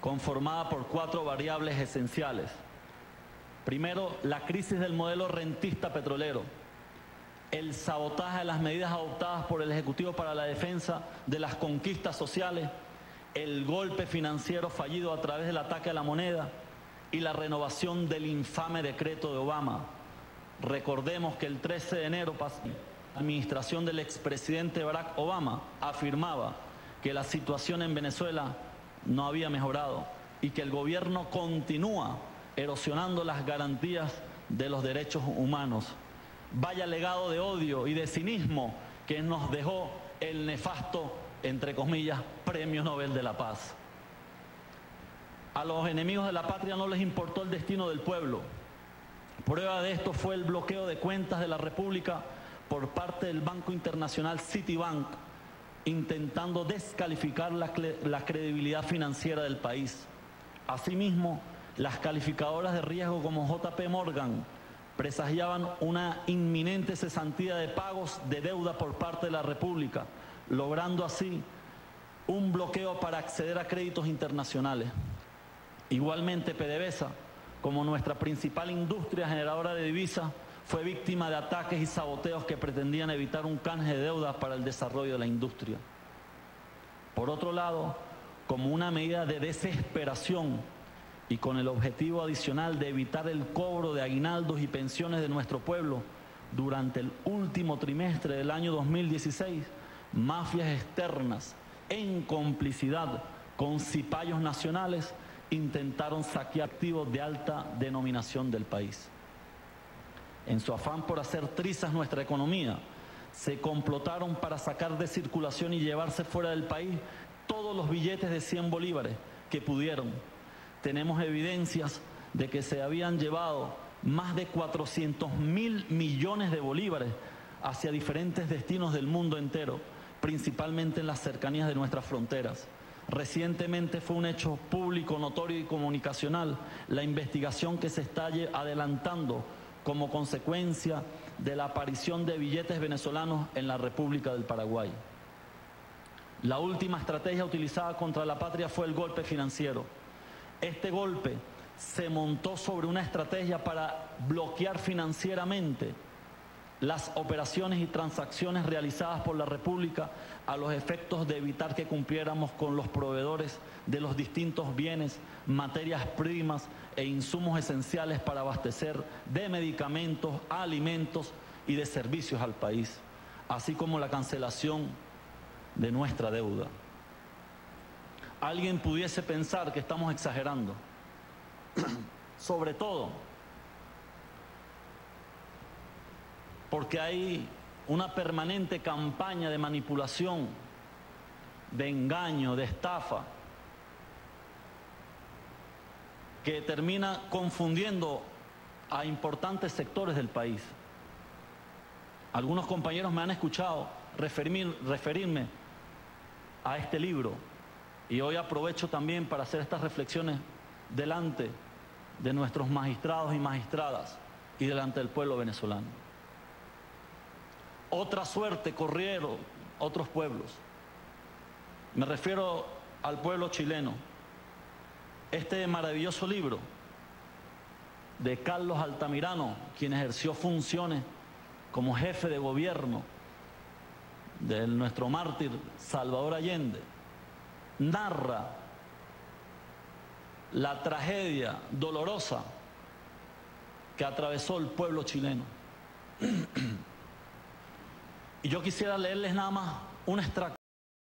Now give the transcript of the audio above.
conformada por cuatro variables esenciales. Primero, la crisis del modelo rentista petrolero, el sabotaje de las medidas adoptadas por el Ejecutivo para la defensa de las conquistas sociales, el golpe financiero fallido a través del ataque a la moneda y la renovación del infame decreto de Obama. Recordemos que el 13 de enero la administración del expresidente Barack Obama afirmaba que la situación en Venezuela no había mejorado y que el gobierno continúa erosionando las garantías de los derechos humanos. Vaya legado de odio y de cinismo que nos dejó el nefasto, entre comillas, Premio Nobel de la Paz. A los enemigos de la patria no les importó el destino del pueblo. Prueba de esto fue el bloqueo de cuentas de la República por parte del Banco Internacional Citibank, intentando descalificar la, la credibilidad financiera del país. Asimismo, las calificadoras de riesgo como JP Morgan presagiaban una inminente cesantía de pagos de deuda por parte de la República, logrando así un bloqueo para acceder a créditos internacionales. Igualmente, PDVSA, como nuestra principal industria generadora de divisas, fue víctima de ataques y saboteos que pretendían evitar un canje de deuda para el desarrollo de la industria. Por otro lado, como una medida de desesperación y con el objetivo adicional de evitar el cobro de aguinaldos y pensiones de nuestro pueblo durante el último trimestre del año 2016, mafias externas en complicidad con cipayos nacionales intentaron saquear activos de alta denominación del país. En su afán por hacer trizas nuestra economía, se complotaron para sacar de circulación y llevarse fuera del país todos los billetes de 100 bolívares que pudieron tenemos evidencias de que se habían llevado más de 400 mil millones de bolívares hacia diferentes destinos del mundo entero, principalmente en las cercanías de nuestras fronteras. Recientemente fue un hecho público, notorio y comunicacional la investigación que se está adelantando como consecuencia de la aparición de billetes venezolanos en la República del Paraguay. La última estrategia utilizada contra la patria fue el golpe financiero este golpe se montó sobre una estrategia para bloquear financieramente las operaciones y transacciones realizadas por la República a los efectos de evitar que cumpliéramos con los proveedores de los distintos bienes, materias primas e insumos esenciales para abastecer de medicamentos, alimentos y de servicios al país, así como la cancelación de nuestra deuda alguien pudiese pensar que estamos exagerando. Sobre todo porque hay una permanente campaña de manipulación, de engaño, de estafa, que termina confundiendo a importantes sectores del país. Algunos compañeros me han escuchado referirme a este libro, y hoy aprovecho también para hacer estas reflexiones delante de nuestros magistrados y magistradas y delante del pueblo venezolano. Otra suerte corrieron otros pueblos. Me refiero al pueblo chileno. Este maravilloso libro de Carlos Altamirano, quien ejerció funciones como jefe de gobierno de nuestro mártir Salvador Allende, narra la tragedia dolorosa que atravesó el pueblo chileno. y yo quisiera leerles nada más un extracto